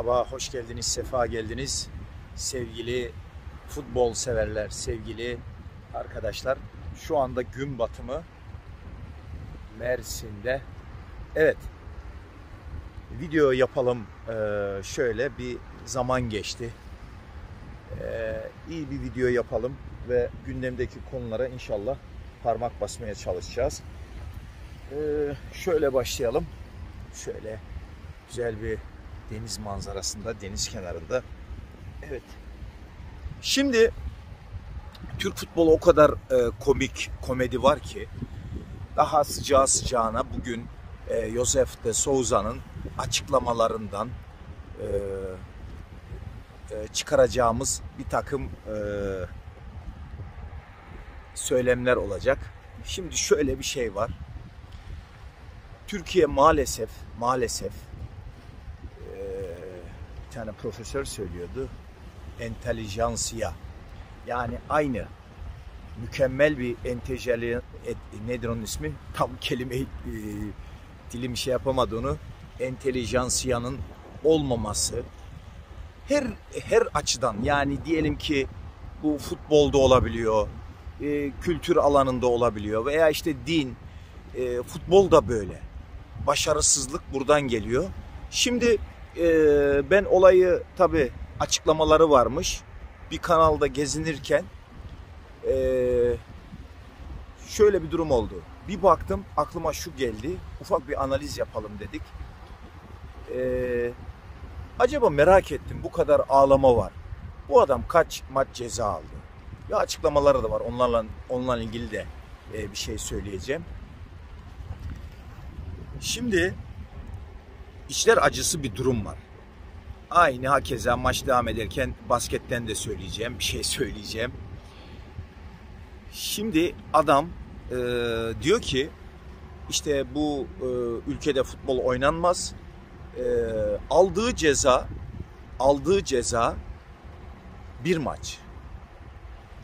Merhaba, hoş geldiniz, sefa geldiniz. Sevgili futbol severler, sevgili arkadaşlar. Şu anda gün batımı Mersin'de. Evet, video yapalım. Ee, şöyle bir zaman geçti. Ee, iyi bir video yapalım ve gündemdeki konulara inşallah parmak basmaya çalışacağız. Ee, şöyle başlayalım. Şöyle güzel bir deniz manzarasında, deniz kenarında. Evet. Şimdi Türk futbolu o kadar e, komik, komedi var ki daha sıcağı sıcağına bugün e, Josef de Souza'nın açıklamalarından e, e, çıkaracağımız bir takım e, söylemler olacak. Şimdi şöyle bir şey var. Türkiye maalesef maalesef bir tane profesör söylüyordu. Entelijansiya. Yani aynı mükemmel bir entejeli nedir onun ismi? Tam kelime e, dilim şey yapamadı onu. Entelijansiyanın olmaması her her açıdan yani diyelim ki bu futbolda olabiliyor, e, kültür alanında olabiliyor veya işte din, e, futbol da böyle. Başarısızlık buradan geliyor. Şimdi e, ben olayı tabi açıklamaları varmış. Bir kanalda gezinirken e, şöyle bir durum oldu. Bir baktım aklıma şu geldi. Ufak bir analiz yapalım dedik. E, acaba merak ettim bu kadar ağlama var. Bu adam kaç maç ceza aldı? Ya açıklamaları da var. Onlarla onlarla ilgili de e, bir şey söyleyeceğim. Şimdi içler acısı bir durum var. Aynı hakeza maç devam ederken basketten de söyleyeceğim. Bir şey söyleyeceğim. Şimdi adam e, diyor ki işte bu e, ülkede futbol oynanmaz. E, aldığı ceza aldığı ceza bir maç.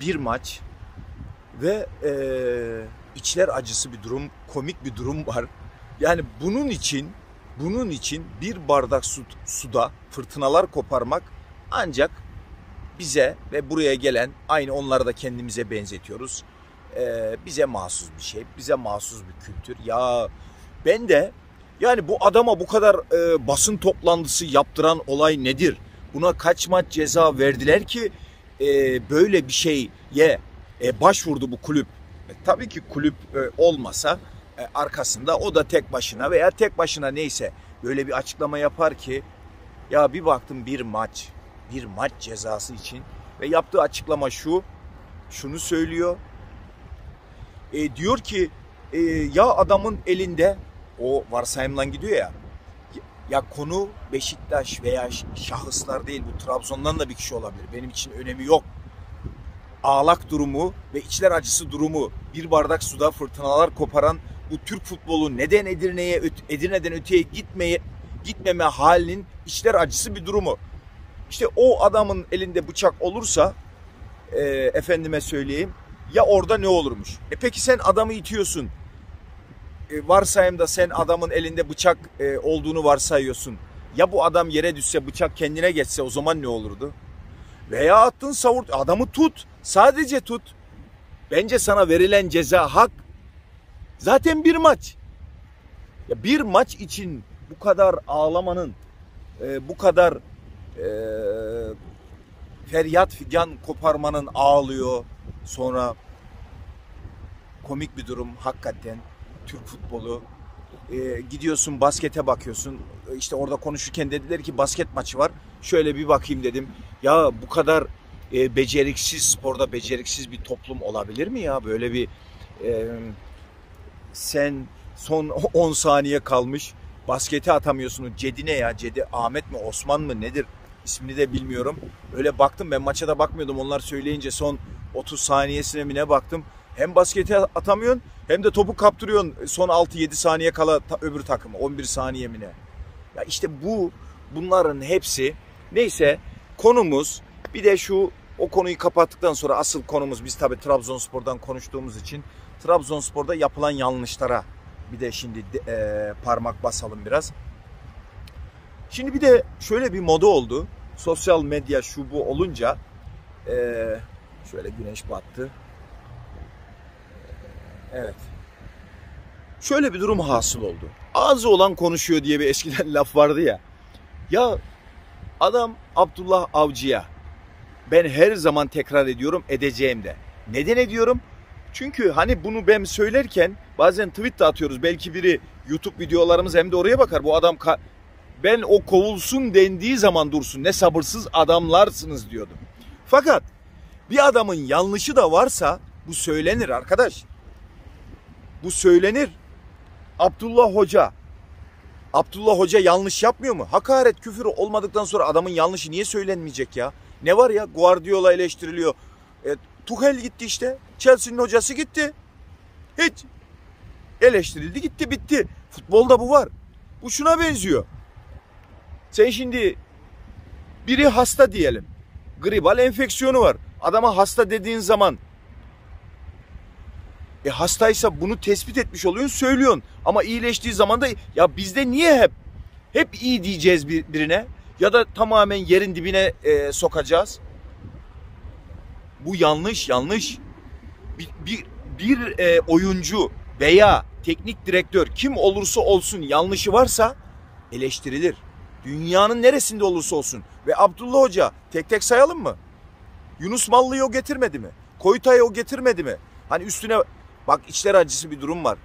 Bir maç ve e, içler acısı bir durum, komik bir durum var. Yani bunun için bunun için bir bardak su, suda fırtınalar koparmak ancak bize ve buraya gelen aynı onları da kendimize benzetiyoruz. Ee, bize mahsus bir şey, bize mahsus bir kültür. Ya ben de yani bu adama bu kadar e, basın toplantısı yaptıran olay nedir? Buna kaç maç ceza verdiler ki e, böyle bir şeye e, başvurdu bu kulüp? E, tabii ki kulüp e, olmasa arkasında o da tek başına veya tek başına neyse böyle bir açıklama yapar ki ya bir baktım bir maç bir maç cezası için ve yaptığı açıklama şu şunu söylüyor. E, diyor ki e, ya adamın elinde o varsayımdan gidiyor ya ya konu Beşiktaş veya şahıslar değil bu Trabzon'dan da bir kişi olabilir. Benim için önemi yok. Ağlak durumu ve içler acısı durumu bir bardak suda fırtınalar koparan bu Türk futbolu neden Edirne'ye Edirne'den öteye gitmeye gitmeme halinin içler acısı bir durumu. İşte o adamın elinde bıçak olursa e, efendime söyleyeyim ya orada ne olurmuş? E peki sen adamı itiyorsun. E, varsayımda sen adamın elinde bıçak e, olduğunu varsayıyorsun. Ya bu adam yere düşse bıçak kendine geçse o zaman ne olurdu? Veya attın savur adamı tut. Sadece tut. Bence sana verilen ceza hak Zaten bir maç. Ya bir maç için bu kadar ağlamanın, e, bu kadar e, feryat figan koparmanın ağlıyor. Sonra komik bir durum hakikaten Türk futbolu. E, gidiyorsun baskete bakıyorsun. İşte orada konuşurken dediler ki basket maçı var. Şöyle bir bakayım dedim. Ya bu kadar e, beceriksiz sporda beceriksiz bir toplum olabilir mi ya? Böyle bir e, sen son 10 saniye kalmış basketi atamıyorsun. Cedi ne ya? Cedi Ahmet mi Osman mı nedir? İsmini de bilmiyorum. Öyle baktım ben maça da bakmıyordum. Onlar söyleyince son 30 saniyesine mi ne baktım. Hem basketi atamıyorsun hem de topu kaptırıyorsun son 6-7 saniye kala ta, öbür takımı 11 saniye mi ne? Ya işte bu bunların hepsi neyse konumuz bir de şu o konuyu kapattıktan sonra asıl konumuz biz tabii Trabzonspor'dan konuştuğumuz için Trabzonspor'da yapılan yanlışlara bir de şimdi e, parmak basalım biraz. Şimdi bir de şöyle bir moda oldu. Sosyal medya şu bu olunca ee, şöyle güneş battı. Evet. Şöyle bir durum hasıl oldu. Ağzı olan konuşuyor diye bir eskiden laf vardı ya. Ya adam Abdullah Avcı'ya ben her zaman tekrar ediyorum edeceğim de. Neden ediyorum? Çünkü hani bunu ben söylerken bazen tweet de atıyoruz. Belki biri YouTube videolarımız hem de oraya bakar. Bu adam ben o kovulsun dendiği zaman dursun. Ne sabırsız adamlarsınız diyordum. Fakat bir adamın yanlışı da varsa bu söylenir arkadaş. Bu söylenir. Abdullah Hoca Abdullah Hoca yanlış yapmıyor mu? Hakaret, küfür olmadıktan sonra adamın yanlışı niye söylenmeyecek ya? Ne var ya? Guardiola eleştiriliyor. E, Tuchel gitti işte. Chelsea'nin hocası gitti. Hiç. Eleştirildi gitti bitti. Futbolda bu var. Bu şuna benziyor. Sen şimdi biri hasta diyelim. Gribal enfeksiyonu var. Adama hasta dediğin zaman e hastaysa bunu tespit etmiş oluyorsun söylüyorsun. Ama iyileştiği zaman da ya bizde niye hep hep iyi diyeceğiz bir, birine ya da tamamen yerin dibine e, sokacağız. Bu yanlış yanlış. Bir, bir, bir e, oyuncu veya teknik direktör kim olursa olsun yanlışı varsa eleştirilir. Dünyanın neresinde olursa olsun. Ve Abdullah Hoca tek tek sayalım mı? Yunus Mallı'yı o getirmedi mi? Koyutay'ı o getirmedi mi? Hani üstüne bak içler acısı bir durum var.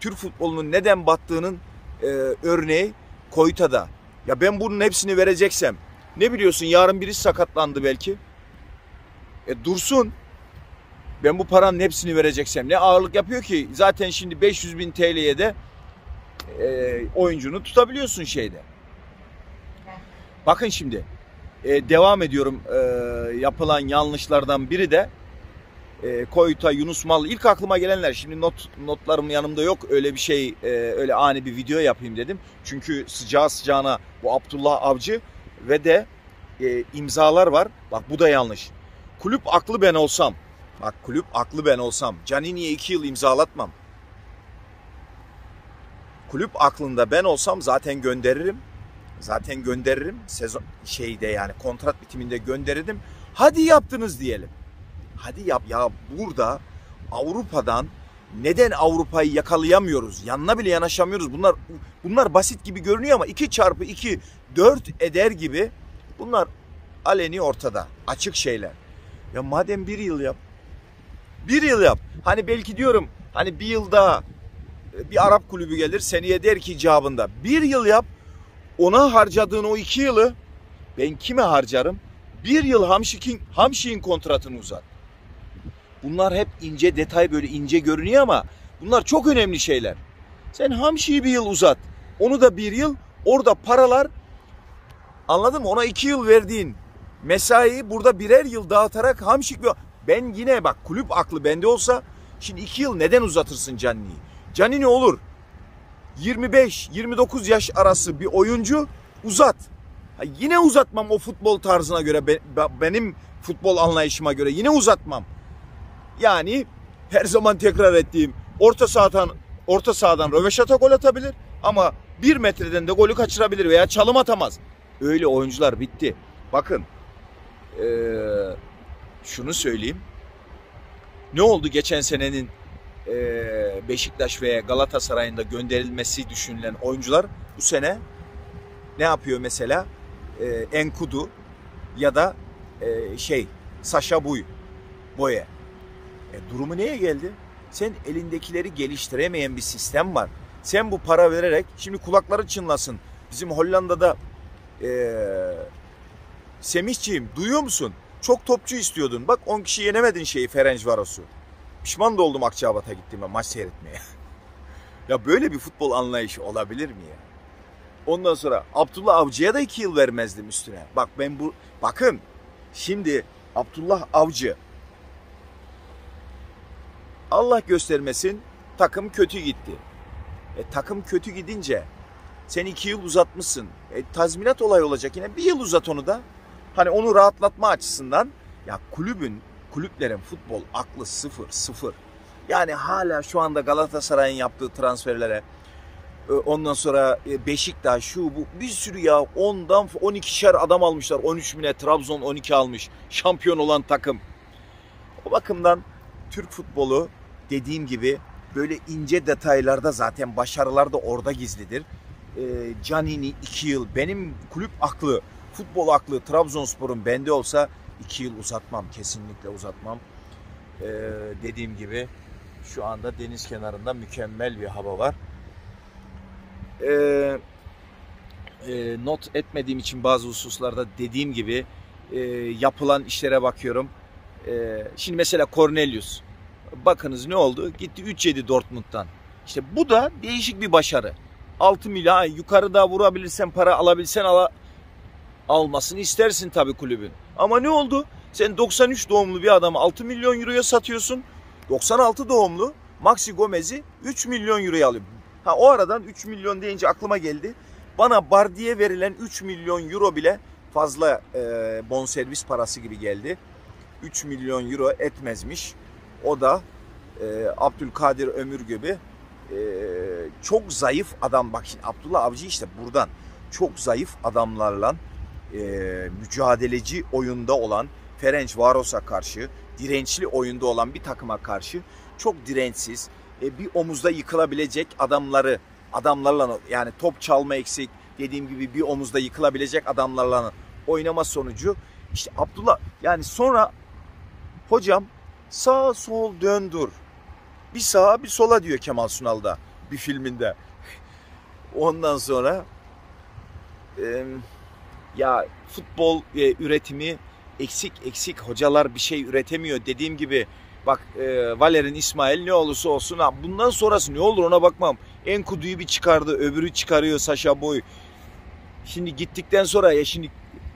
Türk futbolunun neden battığının e, örneği Koyuta'da. Ya ben bunun hepsini vereceksem ne biliyorsun yarın birisi sakatlandı belki. E dursun. Ben bu paranın hepsini vereceksem ne ağırlık yapıyor ki? Zaten şimdi 500 bin TL'ye de e, oyuncunu tutabiliyorsun şeyde. Bakın şimdi e, devam ediyorum e, yapılan yanlışlardan biri de e, Koyuta, Yunus Mal ilk aklıma gelenler şimdi not notlarım yanımda yok öyle bir şey e, öyle ani bir video yapayım dedim. Çünkü sıcağı sıcağına bu Abdullah Avcı ve de e, imzalar var. Bak bu da yanlış. Kulüp aklı ben olsam bak kulüp aklı ben olsam Canini'ye iki yıl imzalatmam. Kulüp aklında ben olsam zaten gönderirim zaten gönderirim. Sezon şeyde yani kontrat bitiminde gönderirdim. Hadi yaptınız diyelim. Hadi yap ya burada Avrupa'dan neden Avrupa'yı yakalayamıyoruz? Yanına bile yanaşamıyoruz. Bunlar bunlar basit gibi görünüyor ama 2 çarpı 2 4 eder gibi bunlar aleni ortada. Açık şeyler. Ya madem bir yıl yap. Bir yıl yap. Hani belki diyorum hani bir yılda bir Arap kulübü gelir seneye der ki icabında. Bir yıl yap ona harcadığın o iki yılı ben kime harcarım? Bir yıl Hamşik'in Hamşik'in kontratını uzat. Bunlar hep ince detay böyle ince görünüyor ama bunlar çok önemli şeyler. Sen Hamşik'i bir yıl uzat. Onu da bir yıl orada paralar anladın mı? Ona iki yıl verdiğin mesaiyi burada birer yıl dağıtarak Hamşik ben yine bak kulüp aklı bende olsa şimdi iki yıl neden uzatırsın Canini'yi? Canini olur 25-29 yaş arası bir oyuncu uzat. Ha, yine uzatmam o futbol tarzına göre be, benim futbol anlayışıma göre yine uzatmam. Yani her zaman tekrar ettiğim orta sahadan orta sahadan röveşata gol atabilir ama bir metreden de golü kaçırabilir veya çalım atamaz. Öyle oyuncular bitti. Bakın ee, şunu söyleyeyim. Ne oldu geçen senenin e, Beşiktaş ve Galatasaray'ın da gönderilmesi düşünülen oyuncular bu sene ne yapıyor mesela? E, Enkudu ya da e, şey Sasha Buy, Boye. E, durumu neye geldi? Sen elindekileri geliştiremeyen bir sistem var. Sen bu para vererek şimdi kulakları çınlasın. Bizim Hollanda'da e, Semihciğim duyuyor musun? Çok topçu istiyordun. Bak 10 kişi yenemedin şeyi Ferencvaros'u. Pişman da oldum Akçabat'a gittiğime maç seyretmeye. ya böyle bir futbol anlayışı olabilir mi ya? Ondan sonra Abdullah Avcı'ya da iki yıl vermezdim üstüne. Bak ben bu bakın şimdi Abdullah Avcı Allah göstermesin takım kötü gitti. E, takım kötü gidince sen iki yıl uzatmışsın. E, tazminat olay olacak yine bir yıl uzat onu da. Hani onu rahatlatma açısından ya kulübün kulüplerin futbol aklı sıfır sıfır. Yani hala şu anda Galatasaray'ın yaptığı transferlere E, ondan sonra e, Beşiktaş şu bu bir sürü ya 10'dan 12'şer adam almışlar. 13 bine Trabzon 12 almış. Şampiyon olan takım. O bakımdan Türk futbolu dediğim gibi böyle ince detaylarda zaten başarılar da orada gizlidir. E, Canini 2 yıl benim kulüp aklı, futbol aklı Trabzonspor'un bende olsa 2 yıl uzatmam. Kesinlikle uzatmam. E, dediğim gibi şu anda deniz kenarında mükemmel bir hava var. E, e, not etmediğim için bazı hususlarda dediğim gibi e, yapılan işlere bakıyorum. E, şimdi mesela Cornelius. Bakınız ne oldu? Gitti 3-7 Dortmund'dan. İşte bu da değişik bir başarı. 6 milyon yukarıda vurabilirsen para alabilsen ala, almasını istersin tabii kulübün. Ama ne oldu? Sen 93 doğumlu bir adamı 6 milyon euroya satıyorsun. 96 doğumlu Maxi Gomez'i 3 milyon euroya alıyor. Ha o aradan 3 milyon deyince aklıma geldi. Bana Bardi'ye verilen 3 milyon euro bile fazla e, bonservis parası gibi geldi. 3 milyon euro etmezmiş. O da e, Abdülkadir Ömür gibi e, çok zayıf adam. Bak şimdi Abdullah Avcı işte buradan çok zayıf adamlarla e, mücadeleci oyunda olan Ferenc Varos'a karşı dirençli oyunda olan bir takıma karşı çok dirençsiz e, bir omuzda yıkılabilecek adamları adamlarla yani top çalma eksik dediğim gibi bir omuzda yıkılabilecek adamlarla oynama sonucu işte Abdullah yani sonra hocam sağ sol döndür bir sağa bir sola diyor Kemal Sunal'da bir filminde. Ondan sonra e, ya futbol e, üretimi eksik eksik hocalar bir şey üretemiyor dediğim gibi bak e, Valer'in İsmail ne olursa olsun ha, bundan sonrası ne olur ona bakmam. Enkudu'yu bir çıkardı öbürü çıkarıyor Saşa Boy. Şimdi gittikten sonra ya şimdi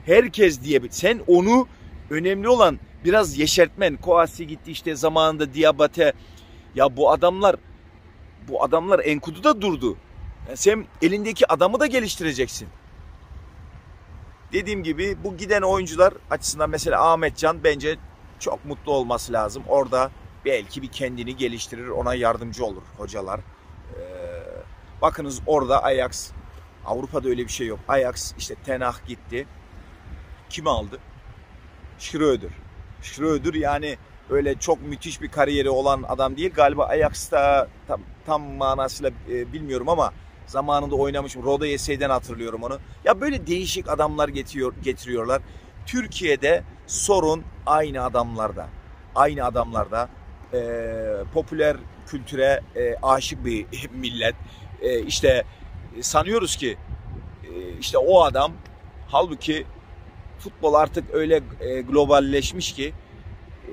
herkes diye sen onu önemli olan biraz yeşertmen. Koasi gitti işte zamanında Diabate. Ya bu adamlar bu adamlar Enkudu'da durdu. Yani sen elindeki adamı da geliştireceksin. Dediğim gibi bu giden oyuncular açısından mesela Ahmet Can bence çok mutlu olması lazım. Orada belki bir kendini geliştirir, ona yardımcı olur hocalar. Ee, bakınız orada Ajax, Avrupa'da öyle bir şey yok. Ajax işte Tenah gitti. Kim aldı? Schröder. Schröder yani öyle çok müthiş bir kariyeri olan adam değil. Galiba Ajax'ta tam, tam manasıyla e, bilmiyorum ama zamanında oynamışım. Roda Yesey'den hatırlıyorum onu. Ya böyle değişik adamlar getiriyor, getiriyorlar. Türkiye'de sorun aynı adamlarda. Aynı adamlarda. E, popüler kültüre e, aşık bir millet. E, işte sanıyoruz ki e, işte o adam halbuki futbol artık öyle e, globalleşmiş ki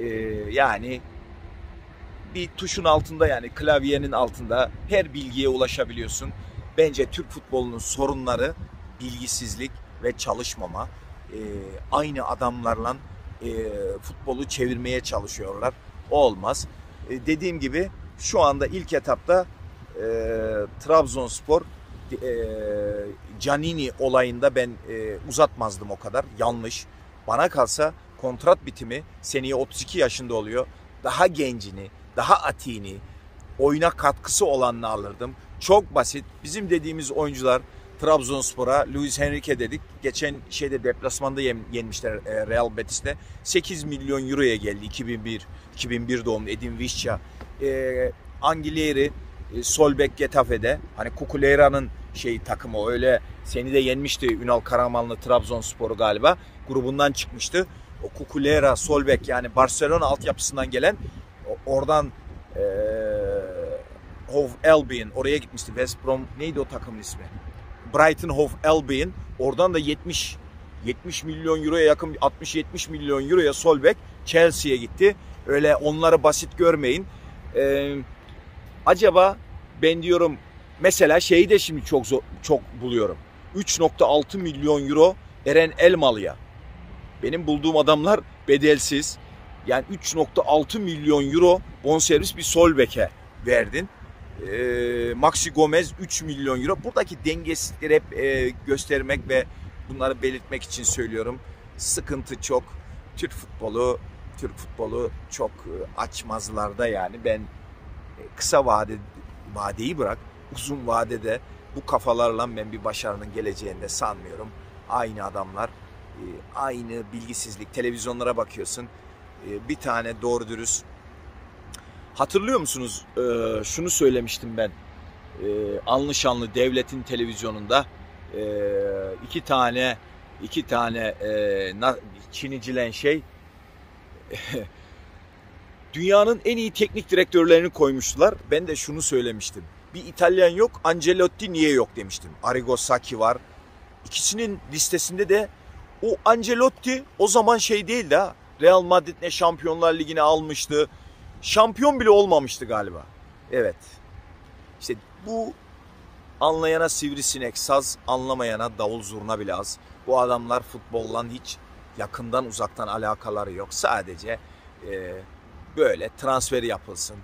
e, yani bir tuşun altında yani klavyenin altında her bilgiye ulaşabiliyorsun. Bence Türk futbolunun sorunları bilgisizlik ve çalışmama. E, aynı adamlarla e, futbolu çevirmeye çalışıyorlar. O olmaz. E, dediğim gibi şu anda ilk etapta e, Trabzonspor e, Canini olayında ben e, uzatmazdım o kadar. Yanlış. Bana kalsa kontrat bitimi seneye 32 yaşında oluyor. Daha gencini, daha atiğini, oyuna katkısı olanını alırdım. Çok basit. Bizim dediğimiz oyuncular Trabzonspor'a Luis Henrique dedik. Geçen şeyde deplasmanda yenmişler e, Real Betis'te. 8 milyon euroya geldi 2001 2001 doğumlu Edin Visca. E, Angileri e, Solbek Getafe'de. Hani Kukuleyra'nın şey takımı öyle seni de yenmişti Ünal Karamanlı Trabzonspor'u galiba. Grubundan çıkmıştı. O Kukulera, Solbek yani Barcelona altyapısından gelen oradan e, Hove Albion oraya gitmişti. West Brom neydi o takımın ismi? Brighton Hove Albion oradan da 70 70 milyon euroya yakın 60-70 milyon euroya Solbek Chelsea'ye gitti. Öyle onları basit görmeyin. Ee, acaba ben diyorum mesela şeyi de şimdi çok zor, çok buluyorum. 3.6 milyon euro Eren Elmalı'ya. Benim bulduğum adamlar bedelsiz. Yani 3.6 milyon euro bonservis bir Solbek'e verdin. E, Maxi Gomez 3 milyon euro. Buradaki dengesizlikleri hep e, göstermek ve bunları belirtmek için söylüyorum. Sıkıntı çok. Türk futbolu Türk futbolu çok e, açmazlarda yani ben e, kısa vade vadeyi bırak uzun vadede bu kafalarla ben bir başarının geleceğini de sanmıyorum. Aynı adamlar, e, aynı bilgisizlik. Televizyonlara bakıyorsun. E, bir tane doğru dürüst. Hatırlıyor musunuz? E, şunu söylemiştim ben. Anlı şanlı devletin televizyonunda iki tane iki tane çinicilen şey dünyanın en iyi teknik direktörlerini koymuştular. Ben de şunu söylemiştim. Bir İtalyan yok, Ancelotti niye yok demiştim. Arrigo Sacchi var. İkisinin listesinde de o Ancelotti o zaman şey değildi ha. Real Madrid ne Şampiyonlar Ligi'ni almıştı. Şampiyon bile olmamıştı galiba. Evet. İşte bu anlayana sivrisinek saz, anlamayana davul zurna bile az. Bu adamlar futbolla hiç yakından uzaktan alakaları yok. Sadece e, böyle transfer yapılsın,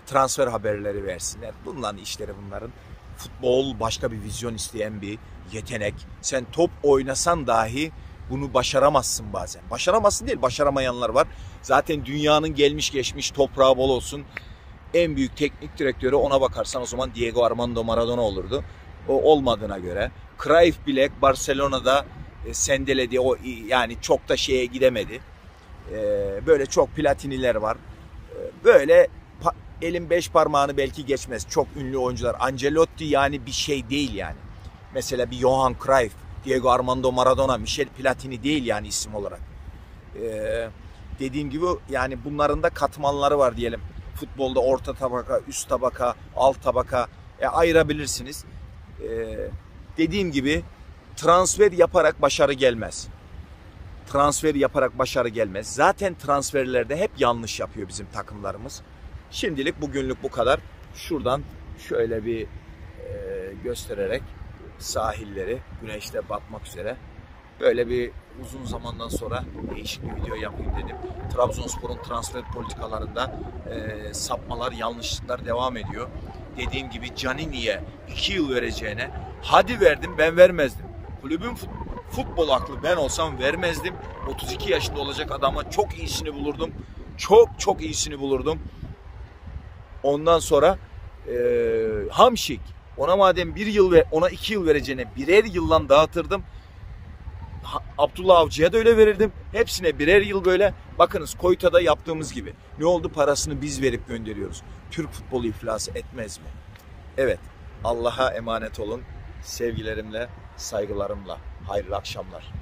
transfer haberleri versinler. Bunların işleri bunların. Futbol başka bir vizyon isteyen bir yetenek. Sen top oynasan dahi bunu başaramazsın bazen. Başaramazsın değil, başaramayanlar var. Zaten dünyanın gelmiş geçmiş toprağı bol olsun. En büyük teknik direktörü ona bakarsan o zaman Diego Armando Maradona olurdu. O olmadığına göre. Cruyff bile Barcelona'da e, sendeledi. O yani çok da şeye gidemedi. E, böyle çok platiniler var. E, böyle elin beş parmağını belki geçmez. Çok ünlü oyuncular. Ancelotti yani bir şey değil yani. Mesela bir Johan Cruyff, Diego Armando Maradona, Michel Platini değil yani isim olarak. Ee, dediğim gibi yani bunların da katmanları var diyelim. Futbolda orta tabaka, üst tabaka, alt tabaka e, ayırabilirsiniz. Ee, dediğim gibi transfer yaparak başarı gelmez. Transfer yaparak başarı gelmez. Zaten transferlerde hep yanlış yapıyor bizim takımlarımız. Şimdilik bugünlük bu kadar. Şuradan şöyle bir e, göstererek sahilleri güneşte batmak üzere. Böyle bir uzun zamandan sonra değişik bir video yapayım dedim. Trabzonspor'un transfer politikalarında e, sapmalar, yanlışlıklar devam ediyor. Dediğim gibi Canini'ye 2 yıl vereceğine hadi verdim ben vermezdim. Kulübün futbol aklı ben olsam vermezdim. 32 yaşında olacak adama çok iyisini bulurdum. Çok çok iyisini bulurdum. Ondan sonra e, Hamşik ona madem bir yıl ve ona iki yıl vereceğine birer yıldan dağıtırdım. Abdullah Avcı'ya da öyle verirdim. Hepsine birer yıl böyle. Bakınız Koyta'da yaptığımız gibi. Ne oldu? Parasını biz verip gönderiyoruz. Türk futbolu iflas etmez mi? Evet. Allah'a emanet olun. Sevgilerimle, saygılarımla. Hayırlı akşamlar.